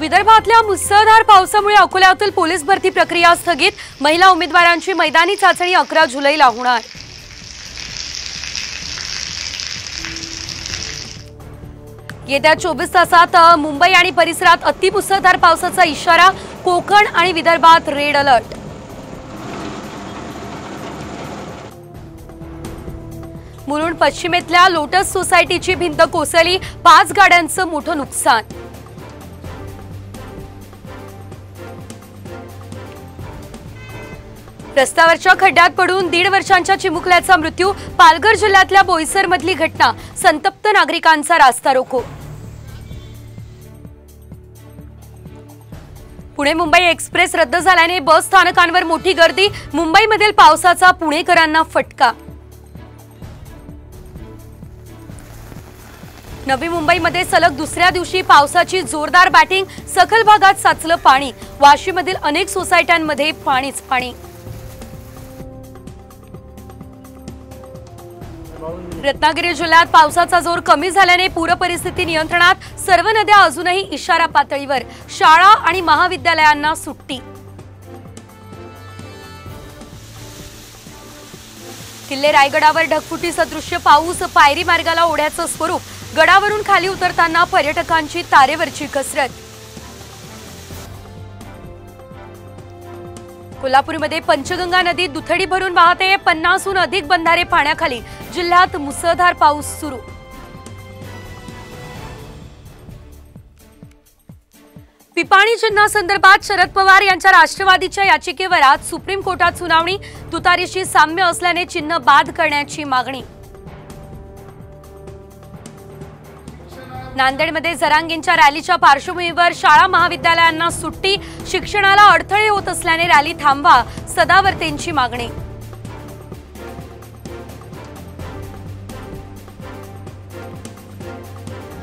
विदर्भातल्या मुसळधार पावसामुळे अकोल्यातील पोलीस भरती प्रक्रिया स्थगित. महिला उमेदवारांची मैदानी चाचणी अकरा जुलैला होणार. येत्या चोवीस तासात मुंबई आणि परिसरात अतिमुसळधार पावसाचा इशारा कोकण आणि विदर्भात रेड अलर्ट. मुरुण पश्चिमेतल्या लोटस सोसायटीची भिंत कोसळली पाच गाड्यांचं मोठं नुकसान. रस्त्यावरच्या खड्ड्यात पडून दीड वर्षांच्या चिमुकल्याचा मृत्यू पालघर जिल्ह्यातल्या बोईसरमधली घटना. संतप्त नागरिकांचा रास्ता रोको. पुणे मुंबई एक्सप्रेस रद्द झाल्याने बस स्थानकांवर मोठी गर्दी. मुंबईमधील पावसाचा पुणेकरांना फटका. नवी मुंबईमध्ये सलग दुसऱ्या दिवशी पावसाची जोरदार बॅटिंग. सखल भागात साचलं पाणी. वाशीमधील अनेक सोसायट्यांमध्ये पाणीच पाणी. रत्नागिरी जिल्ह्यात पावसाचा जोर कमी झाल्याने पूरपरिस्थिती नियंत्रणात सर्व नद्या अजूनही इशारा पातळीवर. शाळा आणि महाविद्यालयांना सुट्टी. किल्ले रायगडावर ढगफुटी सदृश्य पाऊस पायरी मार्गाला ओढ्याचं स्वरूप. गडावरून खाली उतरताना पर्यटकांची तारेवरची कसरत. कोल्हापूरमध्ये पंचगंगा नदी दुथडी भरून वाहते. पन्नासहून अधिक बंधारे पाण्याखाली जिल्ह्यात मुसळधार पाऊस सुरू. पिपाणी चिन्हासंदर्भात शरद पवार यांच्या राष्ट्रवादीच्या याचिकेवर आज सुप्रीम कोर्टात सुनावणी. तुतारीशी साम्य असल्याने चिन्ह बाद करण्याची मागणी. नांदेडमध्ये जरांगींच्या रॅलीच्या पार्श्वभूमीवर शाळा महाविद्यालयांना सुट्टी शिक्षणाला अडथळे होत असल्याने रॅली थांबवा सदावर्तेंची मागणी.